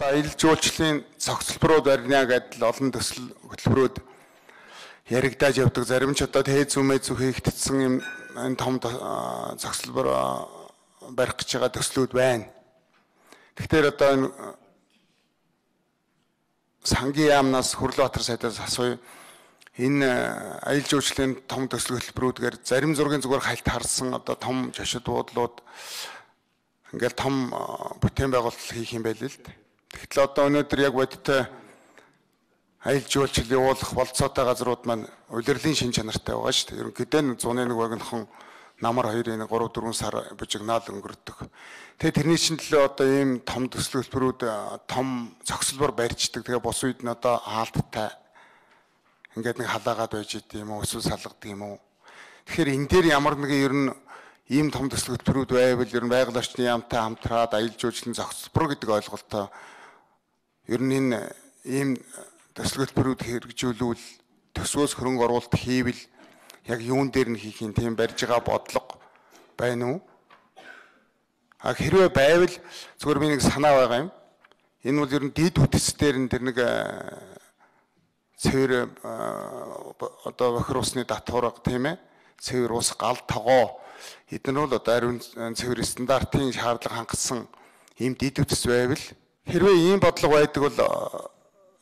Аялал жуулчлалын цогцлборууд барьна гэдэл олон төсөл хөтөлбөрүүд яригдаж явдаг. Зарим ч одоо тээ зүмээ зү хийгдсэн юм энэ том цогцлбор барих гэж байгаа төслүүд байна. Тэгэхээр одоо энэ сангийн яамнаас Хүрлбаатар сайдаас асууя. Энэ аялал жуулчлалын том төсөл хөтөлбөрүүдгээр зарим зургийн зүгээр хальт харсан одоо том жошид буудлууд ингээл том бүтээн байгуулалт хийх юм байл л дээ. Тэгтэл одоо өнөөдөр яг бодиттой аялал жуулчлал явуулах болцоотой газрууд маань улирлын шин чанартай байгаа шүү дээ. Ерөнхийдөө нь зуны нэг багийнхан намар 2-ын 3 4 сар бужигнаал өнгөрдөг. Тэгээ тэрний чинь төлөө одоо ийм том төсөл хөтөлбөрүүд том зохицолбор барьждаг. Тэгээ бус үед нь одоо хаалттай ингээд нэг халаагаад байж идэм юм уу эсвэл салгадаг юм уу. Тэгэхээр энэ дээр ямар нэгэн ер нь ийм том төсөл хөтөлбөрүүд байвал ер нь байгаль орчны яамтай хамтраад аялал жуулчлалын зохицолбор гэдэг ойлголтоо ер нь энэ ийм төсөлгөлбөрүүд хэрэгжүүлвэл төсвөөс хөрөнгө оруулалт хийвэл яг юун дээр нь хийх юм тийм барьж байгаа бодлого байна уу? А хэрвээ байвал зүгээр би нэг санаа байгаа юм. Энэ бол ер нь дид үтс дээр нь тэр нэг цэвэр одоо бохир усны татварга тийм ээ цэвэр ус гал тогоо эдгээр бол одоо ариун цэвэр стандартын шаардлага хангасан ийм дид үтс байвал Хэрвээ ийм бодлого байдаг бол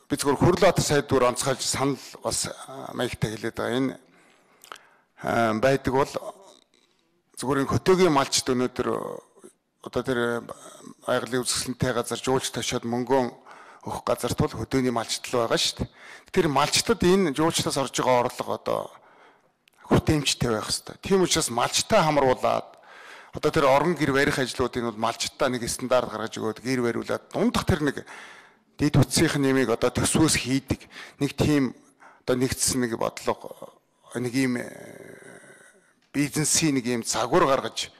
би зөвхөн Хүрлбаатар сайд дүр онцгойлж санал бас маягтай хэлээд байгаа. Энэ байдаг бол зөвхөн хөтөөгийн малчд өнөөдөр одоо тэр айглын үзэсгэлэнтэй газар жуулч ташаад мөнгөө өгөх газарт бол хөдөөний малчтал байгаа шүү дээ. Тэр малчтад энэ жуулчтаас орж байгаа орлого одоо хүртээмжтэй байх хэрэгтэй. Тийм учраас малчтаа хамруулад одоо тэр орон гэр барих ажлуудыг бол малчтаа нэг стандарт гаргаж өгөөд гэр бариулаад дундах тэр нэг дид үтсийнх нэмийг одоо төсвөөс хийдэг нэг тийм одоо нэгдсэн нэг бодлого нэг ийм э, бизнесийн нэг ийм загвар гаргаж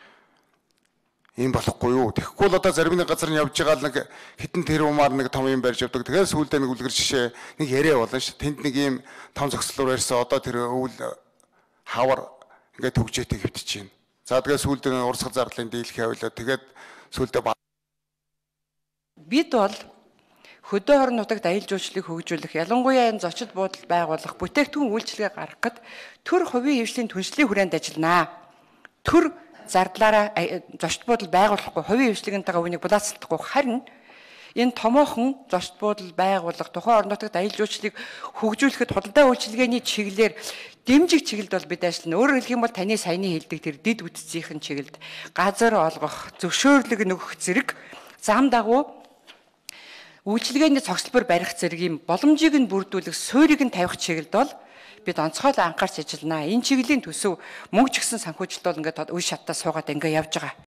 ийм болохгүй юу. Тэгэхгүй л одоо зарим нэг газар нь явж байгаа л нэг хитэн тэр умаар нэг том юм барьж явдаг. Тэгэхээр сүүлдээ нэг үлгэр жишээ нэг яриа болно ш. Тэнд нэг ийм том зөкслөөр барьсан. Одоо тэр өвөл хавар ингээд төгжээтэй хөвтөж байна. За тэгээ сүүлдээ урсгал зарлалын дийлэх явуулаа. Тэгээд сүүлдээ бид бол хөдөө хорон нутагт аялал жуулчлалыг хөгжүүлэх, ялангуяа энэ зочид буудал байгуулах, бүтээгдэхүүн үйлчилгээ гаргахад төр хувийн хвшлийн түншлэлийн хүрээнд ажилланаа. Төр зардлаараа зочид буудал байгуулахгүй хувийн хвшлигэнтэйгээ үнийг булаацалтахгүй харин энэ томоохон зочд буудал байгуулах тухайн орон нутагт аялал жуулчлалыг хөгжүүлэхэд худалдаа үйлчилгээний чиглэлээр дэмжих чиглэлд бол бид ажиллана. Өөрөөр хэлэх юм бол таны саяны хэлдэг тэр дид үтцийн чиглэлд газар олгох, зөвшөөрлөг нөгөх зэрэг зам дагуу үйлчилгээний цогцлбор барих зэргийн боломжийг нь бүрдүүлэх суурийг нь тавих чиглэлд бол бид онцгойлон анхаарч ажиллана. Энэ чиглэлийн төсөв мөнгө ч гэсэн санхүүжилт бол ингээд үе шаттай суугаад ингээ явж байгаа.